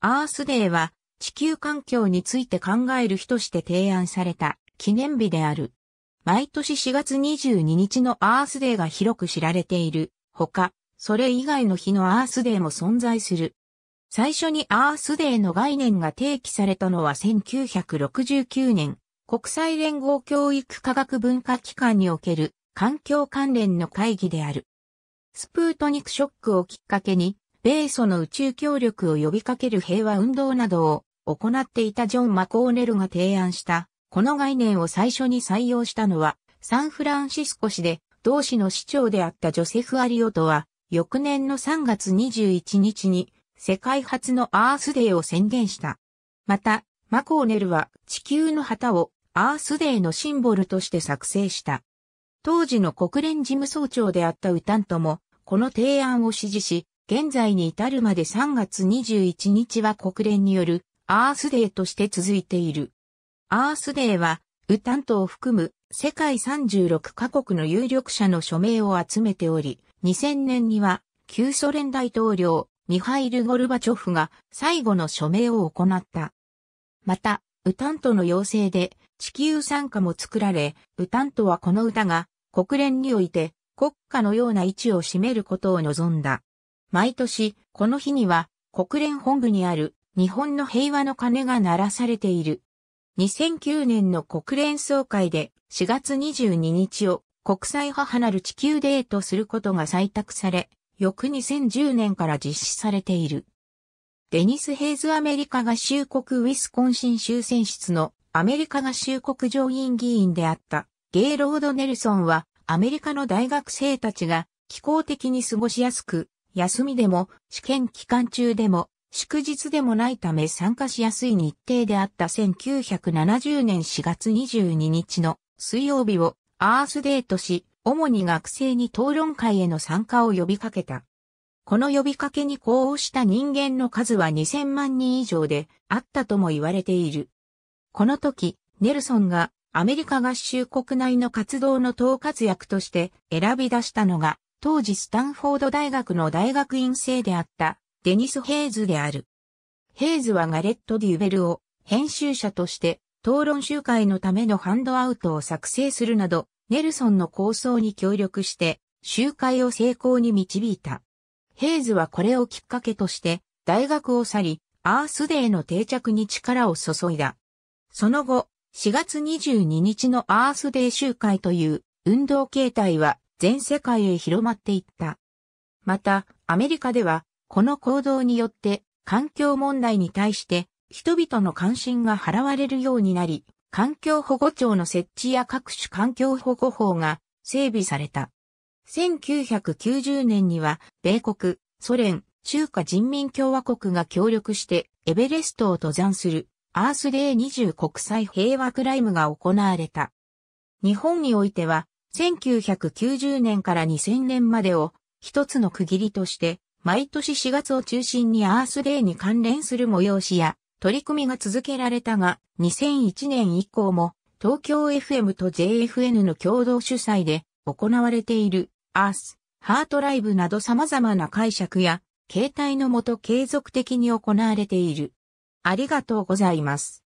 アースデーは地球環境について考える日として提案された記念日である。毎年4月22日のアースデーが広く知られている。ほか、それ以外の日のアースデーも存在する。最初にアースデーの概念が提起されたのは1969年、国際連合教育科学文化機関における環境関連の会議である。スプートニクショックをきっかけに、米ソの宇宙協力を呼びかける平和運動などを行っていたジョン・マコーネルが提案した、この概念を最初に採用したのは、サンフランシスコ市で同市の市長であったジョセフ・アリオトは、翌年の3月21日に世界初のアースデーを宣言した。また、マコーネルは地球の旗をアースデーのシンボルとして作成した。当時の国連事務総長であったウタントも、この提案を支持し、現在に至るまで3月21日は国連によるアースデーとして続いている。アースデーは、ウタントを含む世界36カ国の有力者の署名を集めており、2000年には旧ソ連大統領ミハイル・ゴルバチョフが最後の署名を行った。また、ウタントの要請で地球参加も作られ、ウタントはこの歌が国連において国家のような位置を占めることを望んだ。毎年、この日には国連本部にある日本の平和の鐘が鳴らされている。2009年の国連総会で4月22日を国際母なる地球デーとすることが採択され、翌2010年から実施されている。デニス・ヘイズアメリカ合衆国ウィスコンシン州選出のアメリカ合衆国上院議員であったゲイロード・ネルソンはアメリカの大学生たちが気候的に過ごしやすく、休みでも試験期間中でも祝日でもないため参加しやすい日程であった1970年4月22日の水曜日をアースデートし、主に学生に討論会への参加を呼びかけた。この呼びかけに呼応した人間の数は2000万人以上であったとも言われている。この時、ネルソンがアメリカ合衆国内の活動の統括役として選び出したのが、当時スタンフォード大学の大学院生であったデニス・ヘイズである。ヘイズはガレット・デュベルを編集者として討論集会のためのハンドアウトを作成するなど、ネルソンの構想に協力して、集会を成功に導いた。ヘイズはこれをきっかけとして、大学を去り、アースデーの定着に力を注いだ。その後、4月22日のアースデー集会という運動形態は全世界へ広まっていった。また、アメリカでは、この行動によって環境問題に対して人々の関心が払われるようになり、環境保護庁の設置や各種環境保護法が整備された。1990年には、米国、ソ連、中華人民共和国が協力してエベレストを登山するアースデー20国際平和クライムが行われた。日本においては、1990年から2000年までを一つの区切りとして、毎年4月を中心にアースデーに関連する催しや取り組みが続けられたが、2001年以降も東京 FM と JFN の共同主催で行われているアース、ハートライブなど様々な解釈や形態のもと継続的に行われている。ありがとうございます。